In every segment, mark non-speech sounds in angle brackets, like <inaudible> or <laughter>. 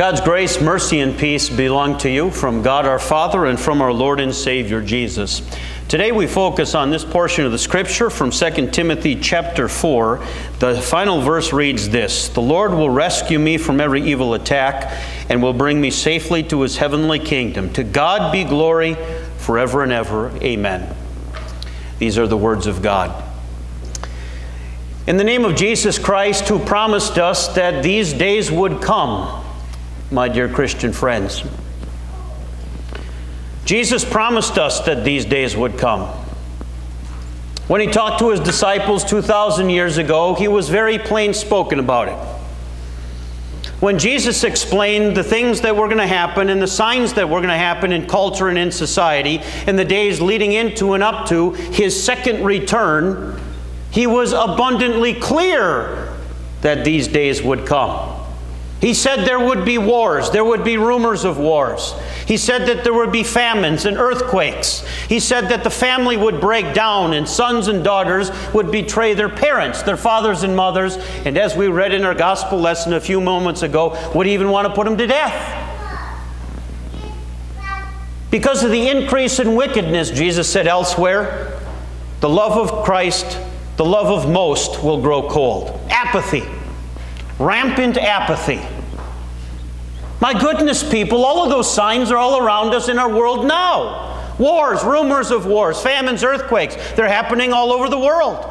God's grace, mercy, and peace belong to you from God our Father and from our Lord and Savior Jesus. Today we focus on this portion of the scripture from 2 Timothy chapter 4. The final verse reads this The Lord will rescue me from every evil attack and will bring me safely to his heavenly kingdom. To God be glory forever and ever. Amen. These are the words of God. In the name of Jesus Christ, who promised us that these days would come my dear Christian friends. Jesus promised us that these days would come. When he talked to his disciples 2,000 years ago, he was very plain spoken about it. When Jesus explained the things that were going to happen and the signs that were going to happen in culture and in society in the days leading into and up to his second return, he was abundantly clear that these days would come. He said there would be wars, there would be rumors of wars. He said that there would be famines and earthquakes. He said that the family would break down and sons and daughters would betray their parents, their fathers and mothers, and as we read in our gospel lesson a few moments ago, would even want to put them to death. Because of the increase in wickedness, Jesus said elsewhere, the love of Christ, the love of most will grow cold. Apathy rampant apathy. My goodness, people, all of those signs are all around us in our world now. Wars, rumors of wars, famines, earthquakes, they're happening all over the world.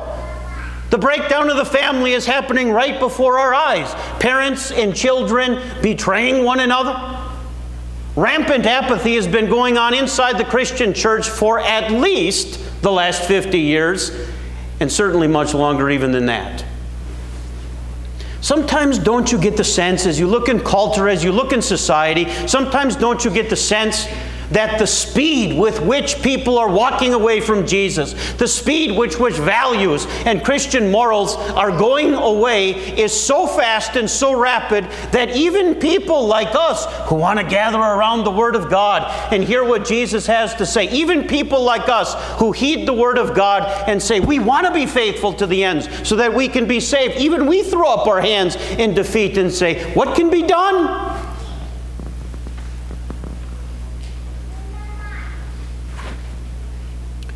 The breakdown of the family is happening right before our eyes. Parents and children betraying one another. Rampant apathy has been going on inside the Christian church for at least the last 50 years, and certainly much longer even than that. Sometimes don't you get the sense as you look in culture, as you look in society, sometimes don't you get the sense that the speed with which people are walking away from Jesus, the speed with which values and Christian morals are going away is so fast and so rapid that even people like us who want to gather around the Word of God and hear what Jesus has to say, even people like us who heed the Word of God and say, we want to be faithful to the ends so that we can be saved, even we throw up our hands in defeat and say, what can be done?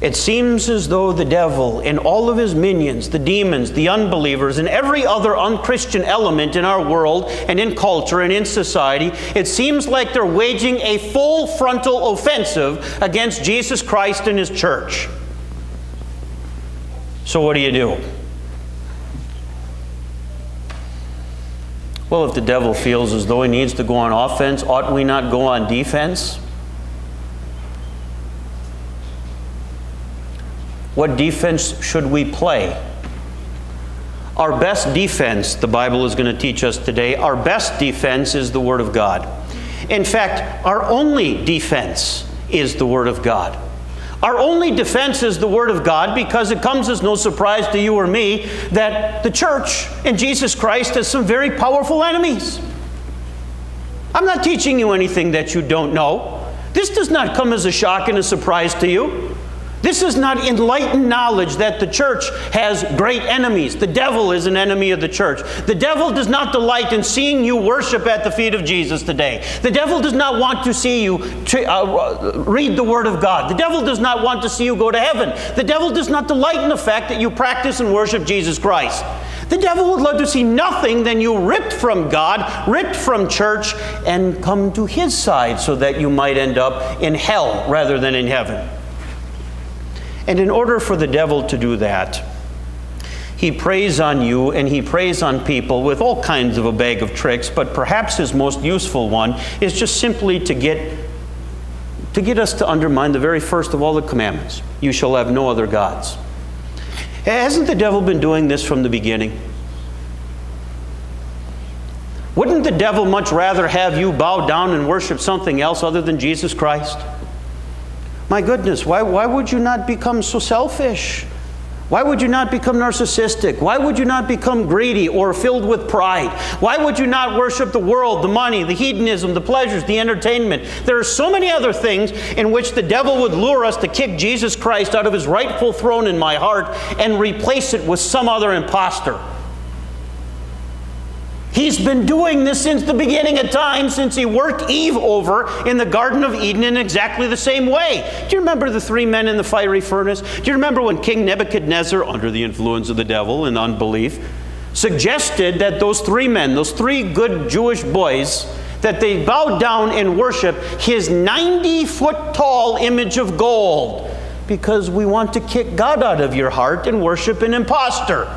It seems as though the devil and all of his minions, the demons, the unbelievers, and every other unchristian element in our world and in culture and in society, it seems like they're waging a full frontal offensive against Jesus Christ and his church. So, what do you do? Well, if the devil feels as though he needs to go on offense, ought we not go on defense? What defense should we play? Our best defense, the Bible is going to teach us today, our best defense is the Word of God. In fact, our only defense is the Word of God. Our only defense is the Word of God because it comes as no surprise to you or me that the church and Jesus Christ has some very powerful enemies. I'm not teaching you anything that you don't know. This does not come as a shock and a surprise to you. This is not enlightened knowledge that the church has great enemies. The devil is an enemy of the church. The devil does not delight in seeing you worship at the feet of Jesus today. The devil does not want to see you to, uh, read the Word of God. The devil does not want to see you go to heaven. The devil does not delight in the fact that you practice and worship Jesus Christ. The devil would love to see nothing than you ripped from God, ripped from church, and come to his side so that you might end up in hell rather than in heaven. And in order for the devil to do that, he preys on you and he preys on people with all kinds of a bag of tricks, but perhaps his most useful one is just simply to get to get us to undermine the very first of all the commandments. You shall have no other gods. Hasn't the devil been doing this from the beginning? Wouldn't the devil much rather have you bow down and worship something else other than Jesus Christ? My goodness, why, why would you not become so selfish? Why would you not become narcissistic? Why would you not become greedy or filled with pride? Why would you not worship the world, the money, the hedonism, the pleasures, the entertainment? There are so many other things in which the devil would lure us to kick Jesus Christ out of his rightful throne in my heart and replace it with some other impostor. He's been doing this since the beginning of time, since he worked Eve over in the Garden of Eden in exactly the same way. Do you remember the three men in the fiery furnace? Do you remember when King Nebuchadnezzar, under the influence of the devil and unbelief, suggested that those three men, those three good Jewish boys, that they bow down and worship his 90 foot tall image of gold because we want to kick God out of your heart and worship an impostor.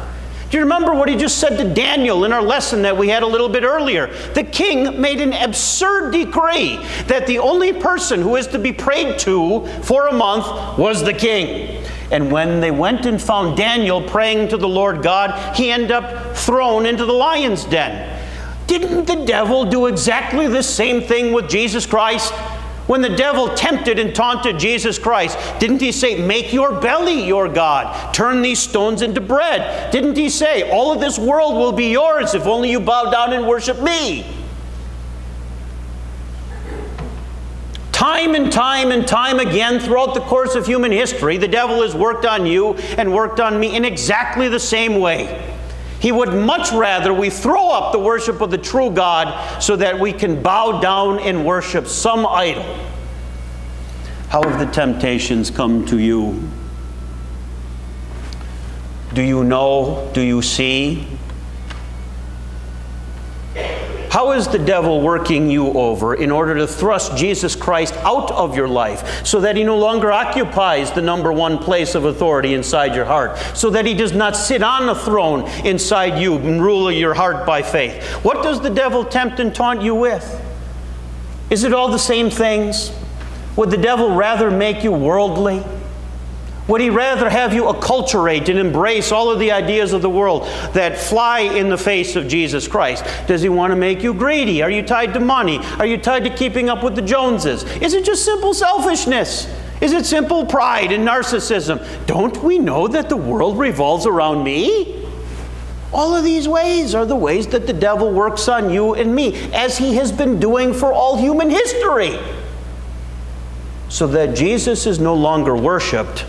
Do you remember what he just said to Daniel in our lesson that we had a little bit earlier? The king made an absurd decree that the only person who is to be prayed to for a month was the king. And when they went and found Daniel praying to the Lord God, he ended up thrown into the lion's den. Didn't the devil do exactly the same thing with Jesus Christ? When the devil tempted and taunted Jesus Christ, didn't he say, Make your belly your God, turn these stones into bread? Didn't he say, All of this world will be yours if only you bow down and worship me? Time and time and time again throughout the course of human history, the devil has worked on you and worked on me in exactly the same way. He would much rather we throw up the worship of the true God so that we can bow down and worship some idol. How have the temptations come to you? Do you know? Do you see? How is the devil working you over in order to thrust Jesus Christ out of your life so that he no longer occupies the number one place of authority inside your heart, so that he does not sit on the throne inside you and rule your heart by faith? What does the devil tempt and taunt you with? Is it all the same things? Would the devil rather make you worldly? Would he rather have you acculturate and embrace all of the ideas of the world that fly in the face of Jesus Christ? Does he want to make you greedy? Are you tied to money? Are you tied to keeping up with the Joneses? Is it just simple selfishness? Is it simple pride and narcissism? Don't we know that the world revolves around me? All of these ways are the ways that the devil works on you and me, as he has been doing for all human history. So that Jesus is no longer worshiped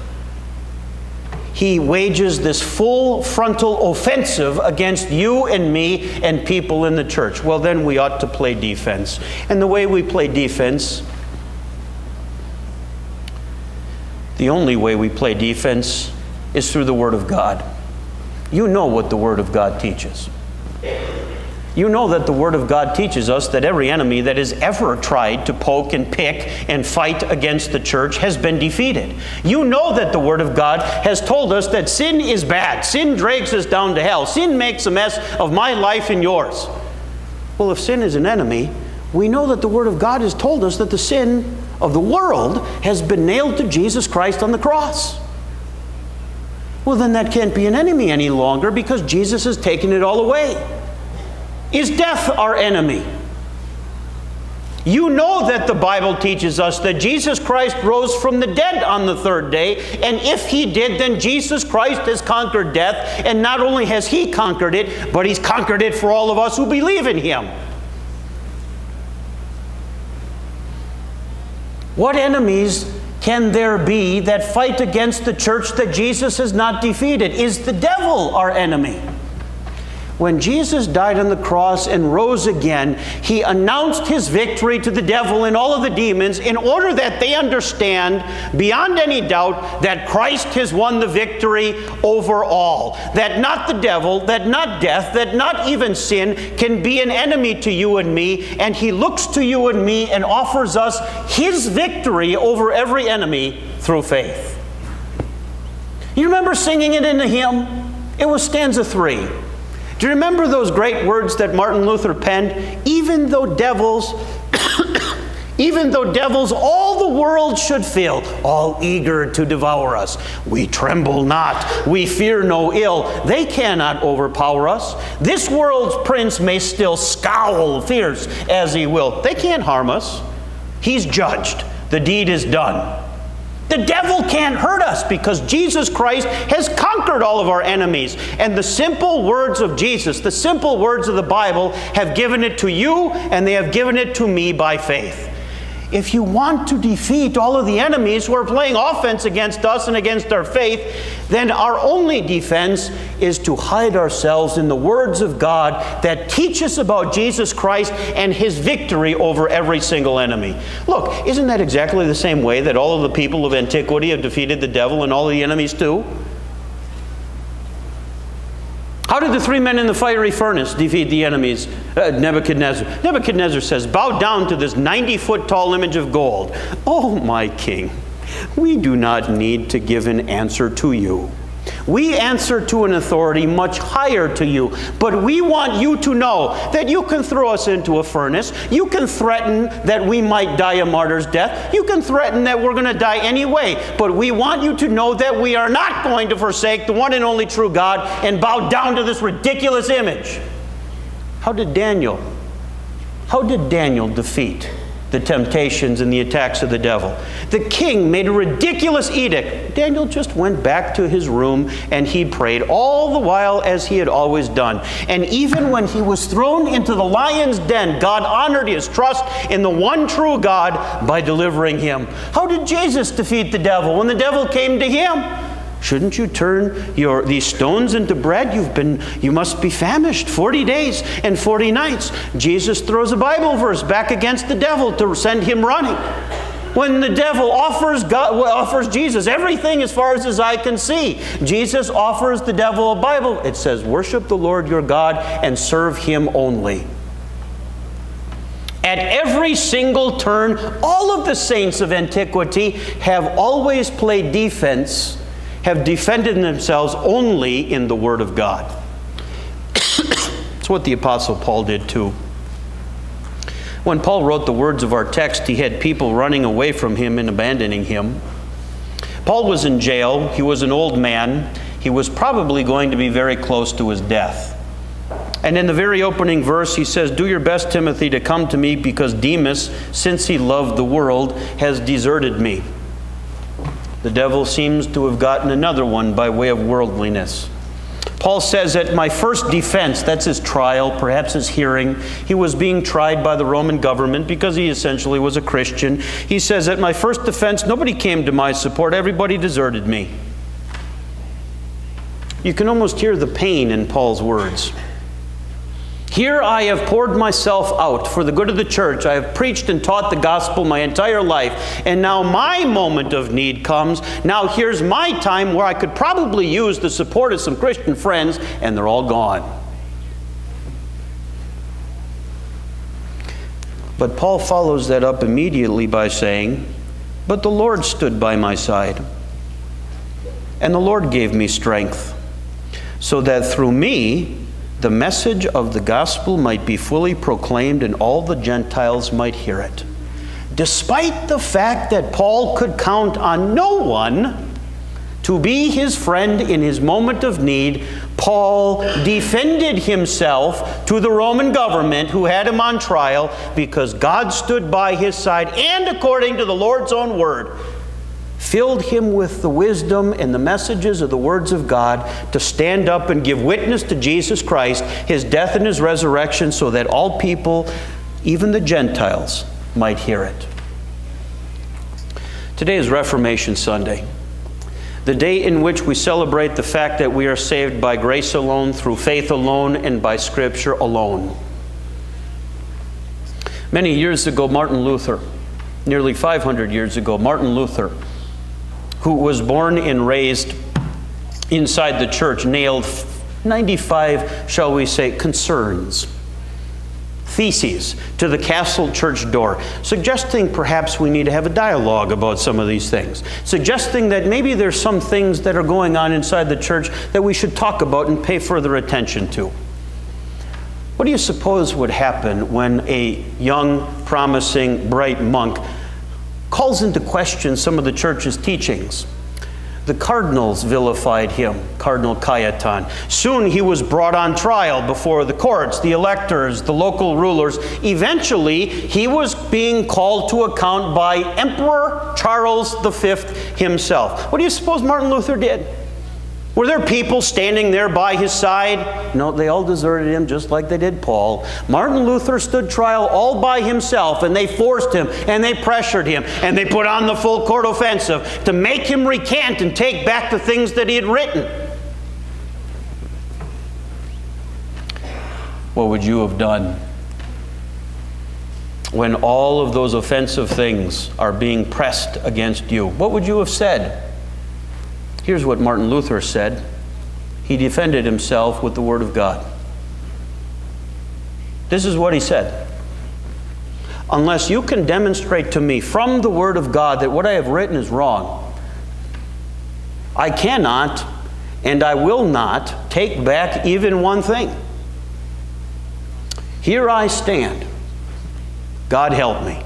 he wages this full frontal offensive against you and me and people in the church. Well, then we ought to play defense. And the way we play defense, the only way we play defense is through the Word of God. You know what the Word of God teaches. You know that the Word of God teaches us that every enemy that has ever tried to poke and pick and fight against the church has been defeated. You know that the Word of God has told us that sin is bad. Sin drags us down to hell. Sin makes a mess of my life and yours. Well, if sin is an enemy, we know that the Word of God has told us that the sin of the world has been nailed to Jesus Christ on the cross. Well, then that can't be an enemy any longer because Jesus has taken it all away. Is death our enemy? You know that the Bible teaches us that Jesus Christ rose from the dead on the third day, and if he did, then Jesus Christ has conquered death, and not only has he conquered it, but he's conquered it for all of us who believe in him. What enemies can there be that fight against the church that Jesus has not defeated? Is the devil our enemy? When Jesus died on the cross and rose again, he announced his victory to the devil and all of the demons in order that they understand beyond any doubt that Christ has won the victory over all. That not the devil, that not death, that not even sin can be an enemy to you and me. And he looks to you and me and offers us his victory over every enemy through faith. You remember singing it in the hymn? It was stanza three. Do you remember those great words that Martin Luther penned? Even though devils, <coughs> even though devils all the world should feel, all eager to devour us, we tremble not, we fear no ill. They cannot overpower us. This world's prince may still scowl fierce as he will. They can't harm us. He's judged. The deed is done. The devil can't hurt us because Jesus Christ has conquered all of our enemies. And the simple words of Jesus, the simple words of the Bible, have given it to you and they have given it to me by faith. if you want to defeat all of the enemies who are playing offense against us and against our faith, then our only defense is to hide ourselves in the words of God that teach us about Jesus Christ and his victory over every single enemy. Look, isn't that exactly the same way that all of the people of antiquity have defeated the devil and all the enemies too? How did the three men in the fiery furnace defeat the enemies? Uh, Nebuchadnezzar. Nebuchadnezzar says, Bow down to this 90 foot tall image of gold. Oh, my king, we do not need to give an answer to you. We answer to an authority much higher to you, but we want you to know that you can throw us into a furnace. You can threaten that we might die a martyr's death. You can threaten that we're going to die anyway, but we want you to know that we are not going to forsake the one and only true God and bow down to this ridiculous image. How did Daniel? How did Daniel defeat the temptations and the attacks of the devil. The king made a ridiculous edict. Daniel just went back to his room and he prayed all the while as he had always done. And even when he was thrown into the lion's den, God honored his trust in the one true God by delivering him. How did Jesus defeat the devil when the devil came to him? Shouldn't you turn your, these stones into bread? You've been, you must be famished 40 days and 40 nights. Jesus throws a Bible verse back against the devil to send him running. When the devil offers, God, offers Jesus everything as far as his eye can see, Jesus offers the devil a Bible. It says, Worship the Lord your God and serve him only. At every single turn, all of the saints of antiquity have always played defense have defended themselves only in the Word of God. It's what the Apostle Paul did too. When Paul wrote the words of our text, he had people running away from him and abandoning him. Paul was in jail. He was an old man. He was probably going to be very close to his death. And in the very opening verse, he says, Do your best, Timothy, to come to me because Demas, since he loved the world, has deserted me. The devil seems to have gotten another one by way of worldliness. Paul says at my first defense, that's his trial, perhaps his hearing, he was being tried by the Roman government because he essentially was a Christian. He says, At my first defense, nobody came to my support, everybody deserted me. You can almost hear the pain in Paul's words. Here I have poured myself out for the good of the church. I have preached and taught the gospel my entire life. And now my moment of need comes. Now here's my time where I could probably use the support of some Christian friends, and they're all gone. But Paul follows that up immediately by saying, But the Lord stood by my side, and the Lord gave me strength, so that through me, the message of the gospel might be fully proclaimed and all the Gentiles might hear it. Despite the fact that Paul could count on no one to be his friend in his moment of need, Paul defended himself to the Roman government who had him on trial because God stood by his side and according to the Lord's own word filled him with the wisdom and the messages of the words of God to stand up and give witness to Jesus Christ, his death and his resurrection, so that all people, even the Gentiles, might hear it. Today is Reformation Sunday, the day in which we celebrate the fact that we are saved by grace alone, through faith alone, and by Scripture alone. Many years ago, Martin Luther, nearly 500 years ago, Martin Luther, who was born and raised inside the church, nailed 95, shall we say, concerns, theses to the castle church door, suggesting perhaps we need to have a dialogue about some of these things, suggesting that maybe there's some things that are going on inside the church that we should talk about and pay further attention to. What do you suppose would happen when a young, promising, bright monk calls into question some of the church's teachings. The cardinals vilified him, Cardinal Cajetan. Soon he was brought on trial before the courts, the electors, the local rulers. Eventually, he was being called to account by Emperor Charles V himself. What do you suppose Martin Luther did? Were there people standing there by his side? No, they all deserted him just like they did Paul. Martin Luther stood trial all by himself, and they forced him and they pressured him and they put on the full court offensive to make him recant and take back the things that he had written. What would you have done when all of those offensive things are being pressed against you? What would you have said? Here's what Martin Luther said He defended himself with the Word of God. This is what he said. Unless you can demonstrate to me from the Word of God that what I have written is wrong, I cannot and I will not take back even one thing. Here I stand. God help me.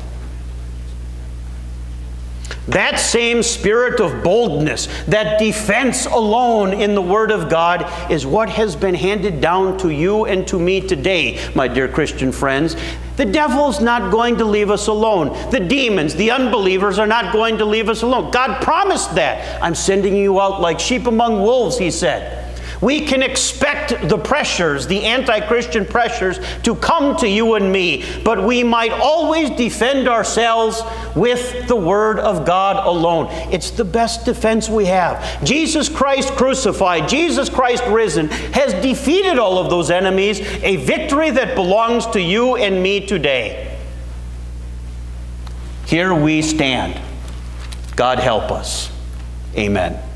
That same spirit of boldness, that defense alone in the Word of God, is what has been handed down to you and to me today, my dear Christian friends. The devil's not going to leave us alone. The demons, the unbelievers are not going to leave us alone. God promised that. I'm sending you out like sheep among wolves, he said. We can expect the pressures, the anti Christian pressures, to come to you and me, but we might always defend ourselves with the Word of God alone. It's the best defense we have. Jesus Christ crucified, Jesus Christ risen, has defeated all of those enemies, a victory that belongs to you and me today. Here we stand. God help us. Amen.